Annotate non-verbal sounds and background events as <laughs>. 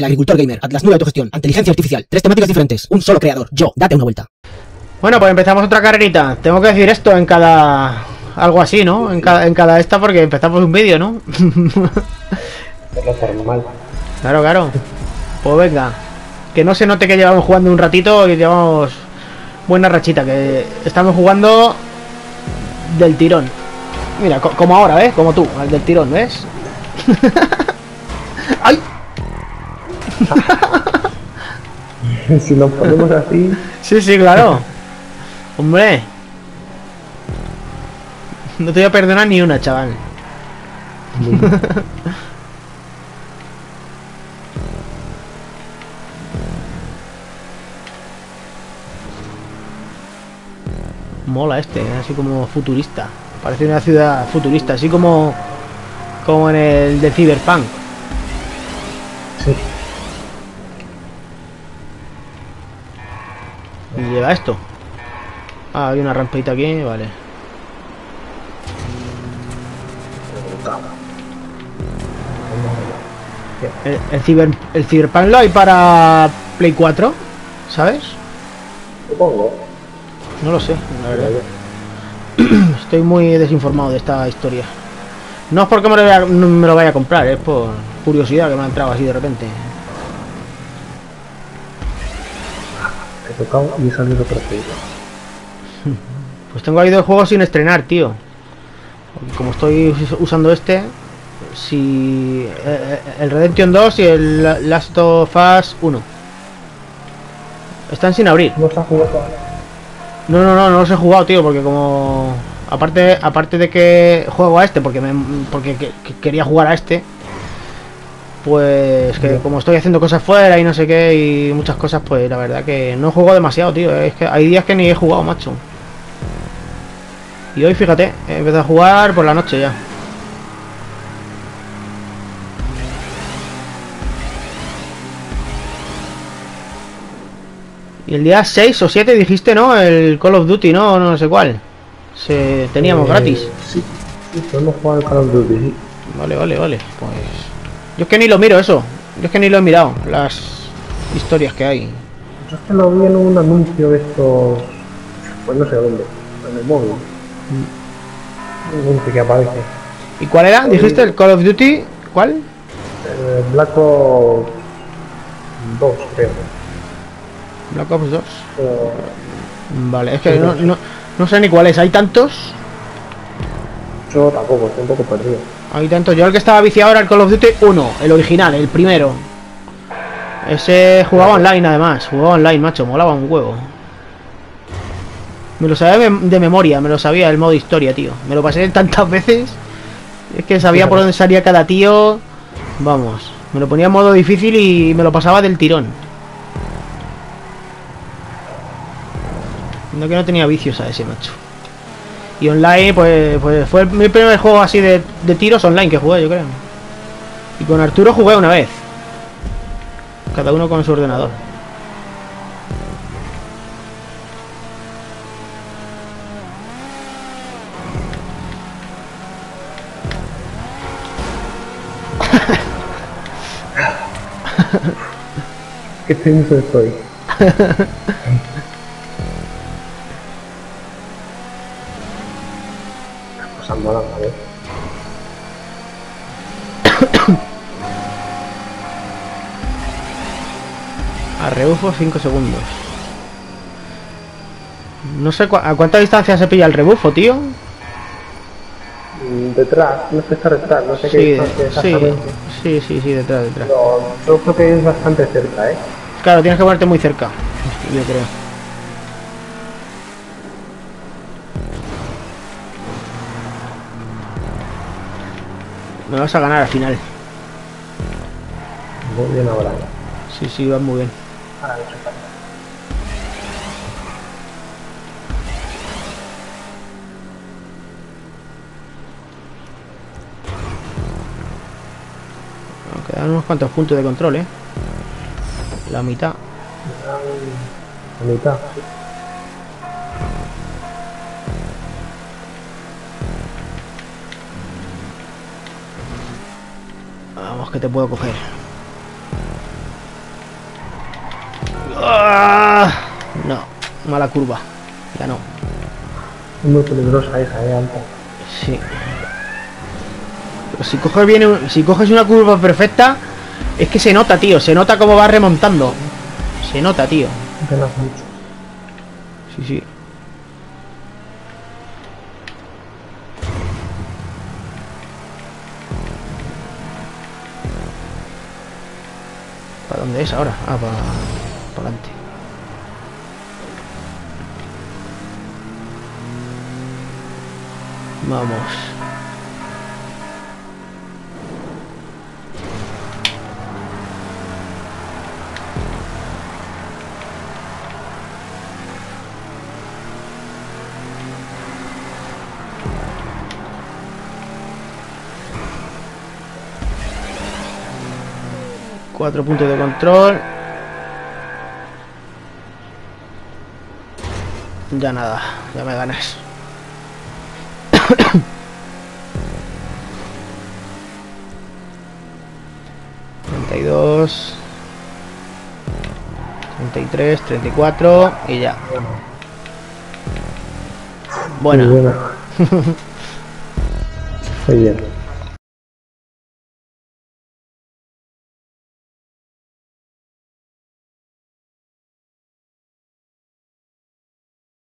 El agricultor gamer, Atlas Nube Autogestión, inteligencia artificial, tres temáticas diferentes, un solo creador, yo, date una vuelta. Bueno, pues empezamos otra carrerita. Tengo que decir esto en cada... Algo así, ¿no? En cada, en cada esta porque empezamos un vídeo, ¿no? Es lo normal. claro, claro. Pues venga. Que no se note que llevamos jugando un ratito y llevamos buena rachita. Que estamos jugando del tirón. Mira, co- como ahora, ¿ves? Como tú, al del tirón, ¿ves? <laughs> ¡Ay! <laughs> si nos ponemos así, Sí, sí, claro. Hombre. No te voy a perdonar ni una, chaval. <laughs> Mola este, ¿eh? así como futurista. Parece una ciudad futurista, así como como en el de Cyberpunk. sí. Lleva esto. Ah, hay una rampita aquí, vale. El, el, ciber, el Cyberpunk lo hay para Play 4, ¿sabes? Supongo. No lo sé, la verdad. <clears throat> Estoy muy desinformado de esta historia. No es porque me lo, vaya, me lo vaya a comprar, es por curiosidad que me ha entrado así de repente. He tocado y he salido. <laughs> Pues tengo ahí dos juegos sin estrenar, tío. Como estoy us- usando este, si eh, eh, el Redemption 2 y el La- Last of Us 1 están sin abrir. No está jugando No, no, no, no los he jugado, tío, porque como aparte aparte de que juego a este porque me porque que- que quería jugar a este, pues que como estoy haciendo cosas fuera y no sé qué y muchas cosas, pues la verdad que no juego demasiado, tío. Es que hay días que ni he jugado, macho. Y hoy, fíjate, he empezado a jugar por la noche ya. Y el día 6 o 7 dijiste, ¿no? El Call of Duty, ¿no? No sé cuál. Se teníamos Eh, gratis. Sí, sí, podemos jugar al Call of Duty, sí. Vale, vale, vale. Pues. Yo es que ni lo miro eso. Yo es que ni lo he mirado. Las historias que hay. Yo es que lo vi en un anuncio de estos. Pues no sé dónde. En el móvil. Un anuncio que aparece. ¿Y cuál era? ¿Dijiste el Call of Duty? ¿Cuál? Eh, Black Ops 2, creo. Black Ops 2. O- Vale, es que no, no, no sé ni cuál es. Hay tantos. Yo tampoco, estoy un poco perdido. Hay tantos. Yo el que estaba viciado era el Call of Duty 1, el original, el primero. Ese jugaba online además. Jugaba online, macho. Molaba un huevo. Me lo sabía de memoria, me lo sabía el modo historia, tío. Me lo pasé tantas <laughs> veces. Es que sabía por dónde salía cada tío. Vamos. Me lo ponía en modo difícil y me lo pasaba del tirón. No que no tenía vicios a ese, macho. Y online, pues, pues fue mi primer juego así de, de tiros online que jugué, yo creo. Y con Arturo jugué una vez. Cada uno con su ordenador. <laughs> Qué tenso estoy. <laughs> Cosas malas, a ver. A rebufo 5 segundos. No sé cua- a cuánta distancia se pilla el rebufo, tío. Mm, Detrás, no sé estar detrás, no sé qué Sí, distancia sí, exactamente. sí, sí, sí, detrás, detrás. Pero yo creo que es bastante cerca, ¿eh? Claro, tienes que ponerte muy cerca. Yo creo. Me vas a ganar al final. Muy bien ahora. Sí, sí, vas muy bien. Ahora no quedan unos cuantos puntos de control, ¿eh? La mitad. A mitad. Vamos, que te puedo coger. Ah, no, mala curva. Ya no. Es muy peligrosa esa, eh, alta. Sí. Pero si coges bien, si coges una curva perfecta, es que se nota, tío. Se nota cómo va remontando. Se nota, tío. Mucho. Sí, sí. Dónde es ahora? Ah, para adelante. Vamos. Cuatro puntos de control. Ya nada, ya me ganas. Treinta y dos. Treinta y tres, treinta y cuatro y ya. Muy Bueno, buena. Muy <laughs> bien.